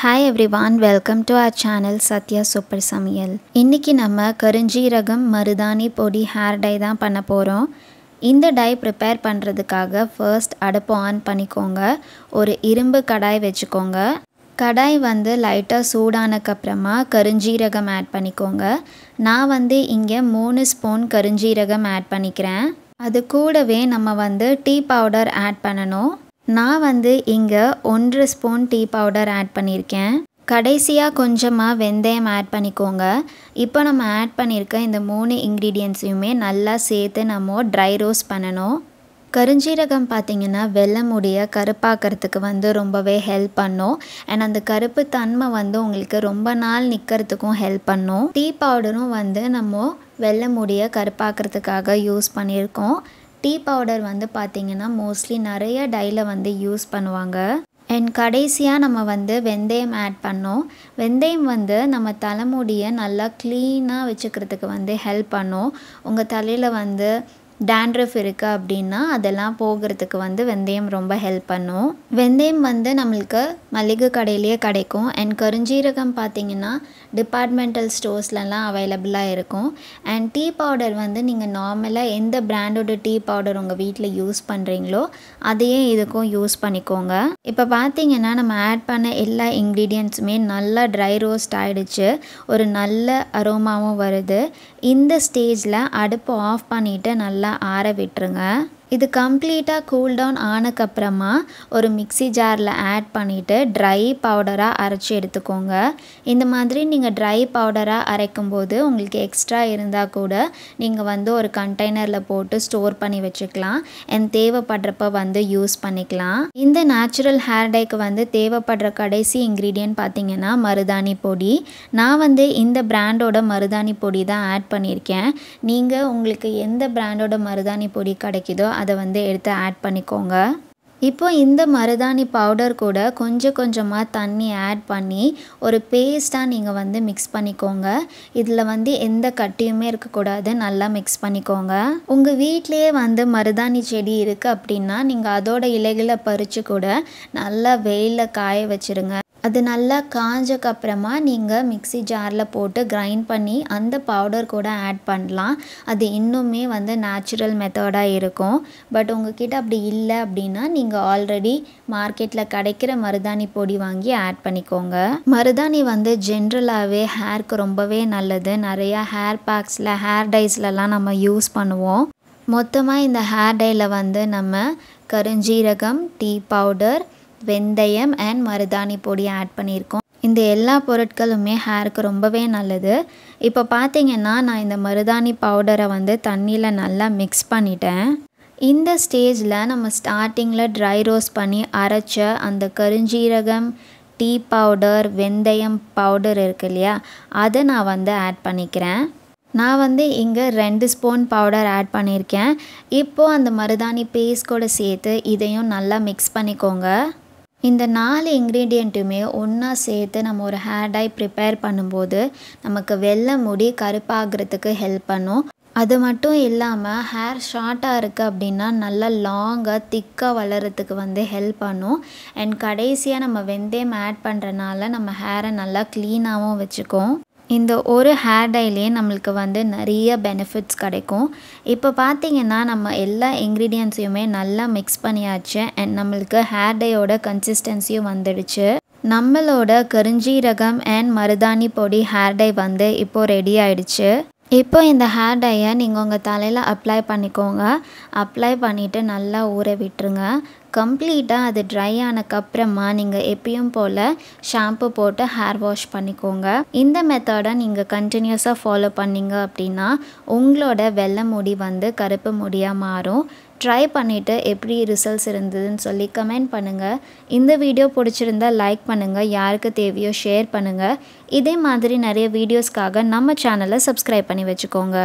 Hi everyone welcome to our channel Sathya super சமையல் இன்றைக்கி நம்ம கருஞ்சீரகம் மருதாணி பொடி ஹேர் டை தான் பண்ண போகிறோம் இந்த டை ப்ரிப்பேர் பண்ணுறதுக்காக ஃபர்ஸ்ட் அடுப்பு ஆன் பண்ணிக்கோங்க. ஒரு இரும்பு கடாய் வச்சுக்கோங்க. கடாய் வந்து லைட்டாக சூடானக்கப்புறமா கருஞ்சீரகம் ஆட் பண்ணிக்கோங்க. நான் வந்து இங்கே மூணு ஸ்பூன் கருஞ்சீரகம் ஆட் பண்ணிக்கிறேன். அது கூடவே நம்ம வந்து டீ பவுடர் ஆட் பண்ணணும். நான் வந்து இங்கே ஒன்று ஸ்பூன் டீ பவுடர் ஆட் பண்ணியிருக்கேன். கடைசியாக கொஞ்சமாக வெந்தயம் ஆட் பண்ணிக்கோங்க. இப்போ நம்ம ஆட் பண்ணியிருக்க இந்த மூணு இன்க்ரீடியன்ஸையுமே நல்லா சேர்த்து நம்ம ட்ரை ரோஸ் பண்ணணும். கருஞ்சீரகம் பார்த்திங்கன்னா வெள்ளை முடியை கருப்பாக்கிறதுக்கு வந்து ரொம்பவே ஹெல்ப் பண்ணும். அண்ட் அந்த கருப்பு தன்மை வந்து உங்களுக்கு ரொம்ப நாள் நிற்கிறதுக்கும் ஹெல்ப் பண்ணும். டீ பவுடரும் வந்து நம்ம வெள்ளை முடியை கருப்பாக்கிறதுக்காக யூஸ் பண்ணியிருக்கோம். டீ பவுடர் வந்து பார்த்திங்கன்னா மோஸ்ட்லி நிறைய டையில் வந்து யூஸ் பண்ணுவாங்க. அண்ட் கடைசியாக நம்ம வந்து வெந்தயம் ஆட் பண்ணோம். வெந்தயம் வந்து நம்ம தலைமுடியை நல்லா க்ளீனாக வச்சுக்கிறதுக்கு வந்து ஹெல்ப் பண்ணும். உங்கள் தலையில் வந்து டேண்ட்ரஃப் இருக்குது அப்படின்னா அதெல்லாம் போகிறதுக்கு வந்து வெந்தயம் ரொம்ப ஹெல்ப் பண்ணும். வெந்தயம் வந்து நம்மளுக்கு மளிகை கடையிலேயே கிடைக்கும். அண்ட் கருஞ்சீரகம் பார்த்திங்கன்னா டிபார்ட்மெண்டல் ஸ்டோர்ஸ்லலாம் அவைலபிளாக இருக்கும். அண்ட் டீ பவுடர் வந்து நீங்கள் நார்மலாக எந்த பிராண்டோட டீ பவுடர் உங்கள் வீட்டில் யூஸ் பண்ணுறீங்களோ அதையே இதுக்கும் யூஸ் பண்ணிக்கோங்க. இப்போ பார்த்தீங்கன்னா நம்ம ஆட் பண்ண எல்லா இன்க்ரீடியன்ட்ஸுமே நல்லா ட்ரை ரோஸ்ட் ஆகிடுச்சு ஒரு நல்ல அரோமாவும் வருது. இந்த ஸ்டேஜில் அடுப்பு ஆஃப் பண்ணிவிட்டு நல்லா ஆற விட்டுருங்க. இது கம்ப்ளீட்டாக கூல் டவுன் ஆனக்கப்புறமா ஒரு மிக்சி ஜாரில் ஆட் பண்ணிவிட்டு ட்ரை பவுடராக அரைச்சி எடுத்துக்கோங்க. இந்த மாதிரி நீங்கள் ட்ரை பவுடராக அரைக்கும் போது உங்களுக்கு எக்ஸ்ட்ரா இருந்தால் கூட நீங்கள் வந்து ஒரு கண்டெய்னரில் போட்டு ஸ்டோர் பண்ணி வச்சுக்கலாம். அண்ட் தேவைப்படுறப்ப வந்து யூஸ் பண்ணிக்கலாம். இந்த நேச்சுரல் ஹேர் டைக்கு வந்து தேவைப்படுற கடைசி இன்க்ரீடியன்ட் பார்த்திங்கன்னா மருதாணி பொடி. நான் வந்து இந்த பிராண்டோட மருதாணி பொடி தான் ஆட் பண்ணியிருக்கேன். நீங்கள் உங்களுக்கு எந்த பிராண்டோட மருதாணி பொடி கிடைக்குதோ அதை வந்து எடுத்து ஆட் பண்ணிக்கோங்க. இப்போ இந்த மருதாணி பவுடர் கூட கொஞ்சம் கொஞ்சமாக தண்ணி ஆட் பண்ணி ஒரு பேஸ்ட்டாக நீங்கள் வந்து மிக்ஸ் பண்ணிக்கோங்க. இதில் வந்து எந்த கட்டியுமே இருக்கக்கூடாது நல்லா மிக்ஸ் பண்ணிக்கோங்க. உங்கள் வீட்லேயே வந்து மருதாணி செடி இருக்குது அப்படின்னா நீங்கள் அதோட இலைகளை பறித்து கூட நல்லா வெயிலில் காய வச்சுருங்க. அது நல்லா காஞ்சக்கப்புறமா நீங்கள் மிக்சி ஜாரில் போட்டு கிரைண்ட் பண்ணி அந்த பவுடர் கூட ஆட் பண்ணலாம். அது இன்னுமே வந்து நேச்சுரல் மெத்தடாக இருக்கும். பட் உங்ககிட்ட அப்படி இல்லை அப்படின்னா நீங்கள் ஆல்ரெடி மார்க்கெட்டில் கிடைக்கிற மருதாணி பொடி வாங்கி ஆட் பண்ணிக்கோங்க. மருதாணி வந்து ஜென்ரலாகவே ஹேர்க்கு ரொம்பவே நல்லது. நிறையா ஹேர் பேக்ஸில் ஹேர் டைஸ்லலாம் நம்ம யூஸ் பண்ணுவோம். மொத்தமாக இந்த ஹேர் டையில் வந்து நம்ம கருஞ்சீரகம் டீ பவுடர் வெந்தயம் அண்ட் மருதாணி பொடி ஆட் பண்ணியிருக்கோம். இந்த எல்லா பொருட்களுமே ஹேருக்கு ரொம்பவே நல்லது. இப்போ பார்த்தீங்கன்னா நான் இந்த மருதாணி பவுடரை வந்து தண்ணியில் நல்லா மிக்ஸ் பண்ணிட்டேன். இந்த ஸ்டேஜில் நம்ம ஸ்டார்டிங்கில் ட்ரை ரோஸ்ட் பண்ணி அரைச்ச அந்த கருஞ்சீரகம் டீ பவுடர் வெந்தயம் பவுடர் இருக்கு இல்லையா அதை நான் வந்து ஆட் பண்ணிக்கிறேன். நான் வந்து இங்கே ரெண்டு ஸ்பூன் பவுடர் ஆட் பண்ணியிருக்கேன். இப்போது அந்த மருதாணி பேஸ்ட் கூட சேர்த்து இதையும் நல்லா மிக்ஸ் பண்ணிக்கோங்க. இந்த நாலு இன்க்ரீடியண்ட்டுமே ஒன்றா சேர்த்து நம்ம ஒரு ஹேர் டை ப்ரிப்பேர் பண்ணும்போது நமக்கு வெள்ளை முடி கருப்பாகிறதுக்கு ஹெல்ப் பண்ணும். அது மட்டும் இல்லாமல் ஹேர் ஷார்ட்டாக இருக்குது அப்படின்னா நல்லா லாங்காக திக்காக வளர்கிறதுக்கு வந்து ஹெல்ப் பண்ணும். அண்ட் கடைசியாக நம்ம வெந்தயம் ஆட் பண்ணுறனால நம்ம ஹேரை நல்லா க்ளீனாகவும் வச்சுக்கும். இந்த ஒரு ஹேர் டைலேயே நம்மளுக்கு வந்து நிறைய பெனிஃபிட்ஸ் கிடைக்கும். இப்போ பார்த்தீங்கன்னா நம்ம எல்லா இன்க்ரீடியன்ஸையுமே நல்லா மிக்ஸ் பண்ணியாச்சு அண்ட் நம்மளுக்கு ஹேர் டையோட கன்சிஸ்டன்சியும் வந்துடுச்சு. நம்மளோட கருஞ்சீரகம் அண்ட் மருதாணி பொடி ஹேர் டை வந்து இப்போது ரெடி ஆயிடுச்சு. இப்போ இந்த ஹேர் டையை நீங்கள் உங்கள் தலையில் அப்ளை பண்ணிக்கோங்க. அப்ளை பண்ணிவிட்டு நல்லா ஊற விட்டுருங்க. கம்ப்ளீட்டாக அது ட்ரை ஆனக்கப்புறமா நீங்கள் எப்பயும் போல் ஷாம்பு போட்டு ஹேர் வாஷ் பண்ணிக்கோங்க. இந்த மெத்தடை நீங்கள் கண்டினியூஸாக ஃபாலோ பண்ணிங்க அப்படின்னா உங்களோட வெள்ளை முடி வந்து கருப்பு முடியாக மாறும். ட்ரை பண்ணிவிட்டு எப்படி ரிசல்ட்ஸ் இருந்ததுன்னு சொல்லி கமெண்ட் பண்ணுங்கள் இந்த வீடியோ பிடிச்சிருந்தா லைக் பண்ணுங்கள் யாருக்கு தேவையோ ஷேர் பண்ணுங்கள் இதே மாதிரி நிறைய வீடியோஸ்க்காக நம்ம சேனலை சப்ஸ்கிரைப் பண்ணி வச்சுக்கோங்க.